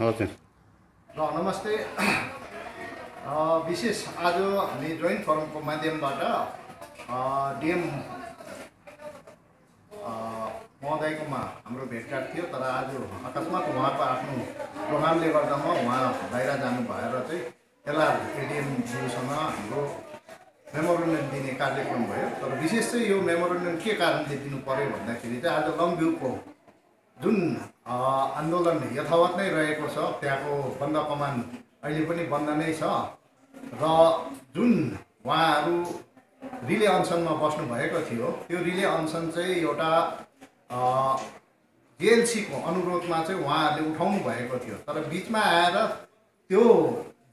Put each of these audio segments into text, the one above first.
हजुर। र नमस्ते। विशेष आज हामी जोइन्ट फोरमको माध्यमबाट डिएम महोदयकोमा हाम्रो भेटघाट थियो तर आज अकस्मात उहाँको आफ्नो प्रोग्रामले गर्दामा उहाँ बाहिर जानु भएर चाहिँ यसलाई एडिएमज्यूसँग हाम्रो मेमोरेन्डम दिने कार्यक्रम भयो। तर विशेष चाहिँ यो मेमोरेन्डम के कारणले दिनु पऱ्यो भन्दाखेरि चाहिँ आज लङभ्यूको जुन आन्दोलन यथावत नै रहेको छ। त्यहाँको बन्द कमान अहिले पनि बन्द नै छ। र जुन उहाँहरू रिले अनसनमा बस्नु भएको थियो त्यो रिले अनसन चाहिँ एउटा जिएलसीको अनुरोधमा चाहिँ उहाँहरूले उठाउनु भएको थियो। तर बिचमा आएर त्यो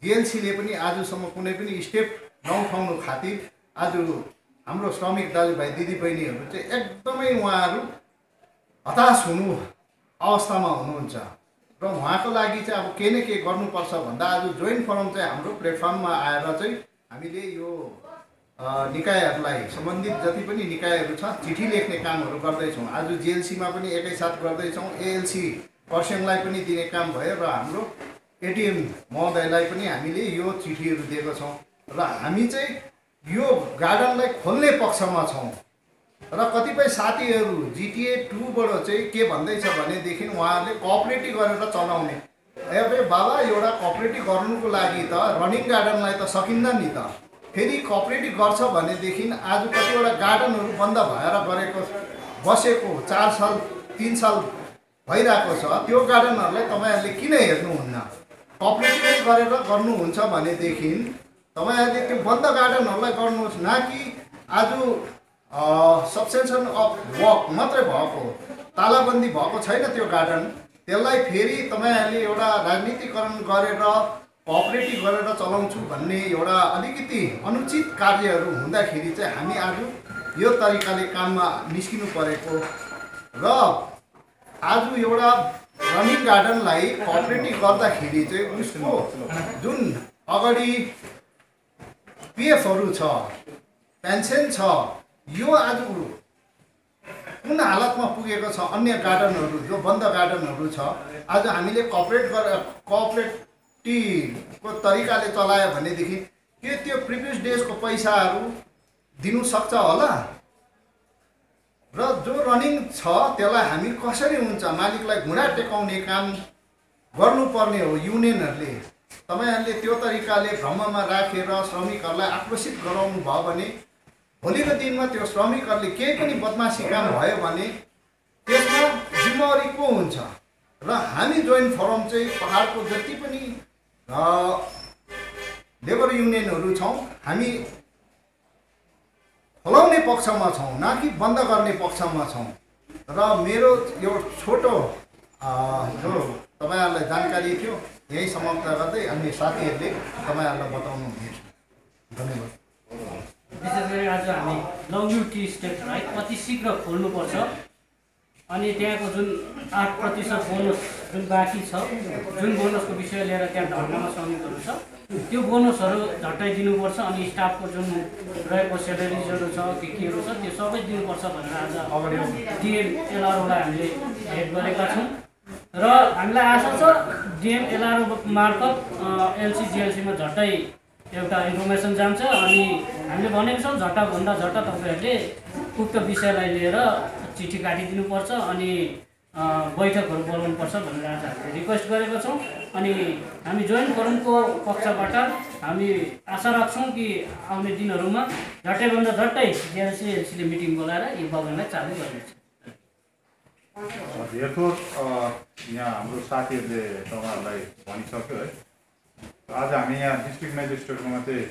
जिएलसीले पनि आजसम्म कुनै पनि स्टेप नउठाउनु खातिर आज हाम्रो श्रमिक दाजुभाइ दिदीबहिनीहरू चाहिँ एकदमै उहाँहरू हताश हुनु अवस्थामा हुनुहुन्छ। र उहाँको लागि चाहिँ अब केही न केही गर्नुपर्छ भन्दा आज जोइन्ट फोरम चाहिँ हाम्रो प्लेटफर्ममा आएर चाहिँ हामीले यो निकायहरूलाई सम्बन्धित जति पनि निकायहरू छ चिठी लेख्ने कामहरू गर्दैछौँ। आज जिएलसीमा पनि एकैसाथ गर्दैछौँ। एएलसी खरसाङलाई पनि दिने काम भयो र हाम्रो एटिएम महोदयलाई पनि हामीले यो चिठीहरू दिएको छौँ। र हामी चाहिँ यो गार्डनलाई खोल्ने पक्षमा छौँ। र कतिपय साथीहरू जिटिए टूबाट चाहिँ के भन्दैछ भनेदेखि उहाँहरूले कोअपरेटिभ गरेर चलाउने। ए बाबा एउटा कोअपरेटिभ गर्नुको लागि त रनिङ गार्डनलाई त सकिन्न नि त। फेरि कोअपरेटिभ गर्छ भनेदेखि आज कतिवटा गार्डनहरू बन्द भएर गरेको बसेको चार साल तिन साल भइरहेको छ। त्यो गार्डनहरूलाई तपाईँहरूले किन हेर्नुहुन्न? कोअपरेटिभ गरेर गर्नुहुन्छ भनेदेखि तपाईँहरूले त्यो बन्द गार्डनहरूलाई गर्नुहोस् न कि आज सब्सेन्सन अफ वर्क मात्रै भएको तालाबन्दी भएको छैन त्यो गार्डन त्यसलाई फेरि तपाईँहरूले एउटा राजनीतिकरण गरेर कोअपरेटिभ गरेर चलाउँछु भन्ने एउटा अलिकति अनुचित कार्यहरू हुँदाखेरि चाहिँ हामी आज यो तरिकाले काममा निस्किनु परेको। र आज एउटा रनिङ गार्डनलाई कोअपरेटिभ गर्दाखेरि चाहिँ उसको जुन अगाडि पिएफहरू छ पेन्सन छ यो आज कुन हालतमा पुगेको छ? अन्य गार्डनहरू जो बन्द गार्डनहरू छ। आज हामीले कपरेट गरेर कोअपरेटिभको तरिकाले चलायो भनेदेखि के त्यो प्रिभियस डेजको पैसाहरू दिनु सक्छ होला? र जो रनिङ छ त्यसलाई हामी कसरी हुन्छ? मालिकलाई घुँडा टेकाउने काम गर्नुपर्ने हो युनियनहरूले। तपाईँहरूले त्यो तरिकाले भ्रममा राखेर श्रमिकहरूलाई आक्रोशित गराउनु भयो भने भोलिको दिनमा त्यो श्रमिकहरूले केही पनि बदमासी काम भयो भने त्यसमा जिम्मेवारी को हुन्छ? र हामी जोइन्ट फोरम चाहिँ पहाडको जति पनि लेबर युनियनहरू छौँ हामी खोलाउने पक्षमा छौँ न कि बन्द गर्ने पक्षमा छौँ। र मेरो यो छोटो जो तपाईँहरूलाई जानकारी थियो यही समाप्त गर्दै अनि साथीहरूले तपाईँहरूलाई बताउनु हुनेछ। धन्यवाद। आज हामी लङ्यु टी स्टेटलाई अति शीघ्र खोल्नुपर्छ। अनि त्यहाँको जुन आठ प्रतिशत बोनस जुन बाँकी छ जुन बोनसको विषय लिएर त्यहाँ धर्ममा श्रमिकहरू छ त्यो बोनसहरू झट्टै दिनुपर्छ अनि स्टाफको जुन रहेको सेलेरिजहरू छ के केहरू छ त्यो सबै दिनुपर्छ भनेर आज डिएम एलआरओलाई हामीले भेट गरेका छौँ। र हामीलाई आशा छ डिएम एलआरओ मार्फत एलसी जिएलसीमा झट्टै एउटा इन्फर्मेसन जान्छ अनि हामीले भनेको छौँ झट्टभन्दा झट्ट तपाईँहरूले उक्त विषयलाई लिएर चिठी काटिदिनुपर्छ अनि बैठकहरू बोलाउनुपर्छ भनेर आज हामीले रिक्वेस्ट गरेका छौँ। अनि हामी जोइन्ट फोरमको पक्षबाट हामी आशा राख्छौँ कि आउने दिनहरूमा झट्टैभन्दा झट्टै जिएलसी एलसीले मिटिङ बोलाएर यो बगानलाई चालु गर्नेछ। यहाँ हाम्रो साथीहरूले तपाईँहरूलाई भनिसक्यो है। आज हामी यहाँ डिस्ट्रिक्ट मेजिस्ट्रेटकोमा चाहिँ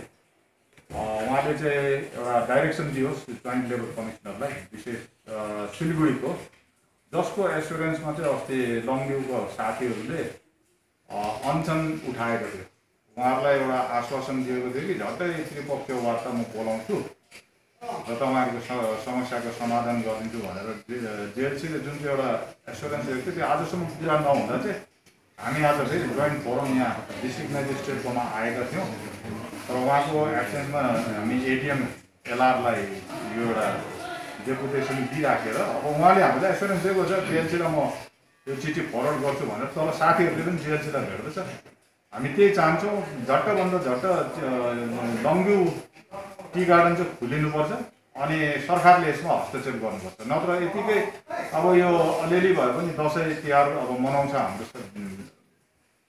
उहाँले चाहिँ एउटा डाइरेक्सन दियोस् जोइन्ट लेबर कमिसनरलाई विशेष सिलगढीको। जसको एसुरेन्समा चाहिँ अस्ति लङभ्यूको साथीहरूले अनसन उठाएको थियो उहाँहरूलाई एउटा आश्वासन दिएको थियो कि झट्टै त्रिपक्षीय वार्ता म बोलाउँछु र तपाईँहरूको समस्याको समाधान गरिदिन्छु भनेर जिएलसीले जुन चाहिँ एउटा एसुरेन्स दिएको थियो त्यो आजसम्म पुरा नहुँदा चाहिँ हामी आज फेरि जोइन्ट फोरम यहाँ डिस्ट्रिक्ट मेजिस्ट्रेटकोमा आएका थियौँ। तर उहाँको एब्सेन्समा हामी एटिएम एलआरलाई यो एउटा डेपुटेसन दिइराखेर अब उहाँले हामीलाई एसुरेन्स दिएको छ जिएलसीलाई म त्यो चिठी फरवर्ड गर्छु भनेर तल साथीहरूले पनि जिएलसीलाई भेट्दैछ। हामी त्यही चाहन्छौँ झट्टभन्दा झट्ट लङ्गु टी गार्डन चाहिँ खोलिनुपर्छ। अनि सरकारले यसमा हस्तक्षेप गर्नुपर्छ। नत्र यतिकै अब यो अलिअलि भए पनि दसैँ तिहार अब मनाउँछ हाम्रो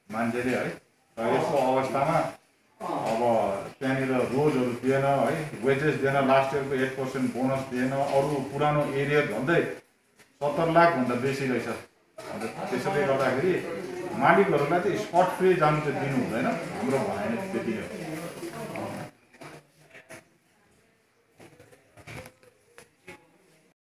मान्छेले है। र यस्तो अवस्थामा अब त्यहाँनिर रोजहरू दिएन है वेजेस दिएन लास्ट इयरको एट पर्सेन्ट बोनस दिएन अरू पुरानो एरिया झन्डै सत्तर लाखभन्दा बेसी रहेछ। अन्त त्यसैले गर्दाखेरि मालिकहरूलाई चाहिँ स्पट फ्री जानु चाहिँ दिनु हुँदैन हाम्रो भनाइ त्यति हो।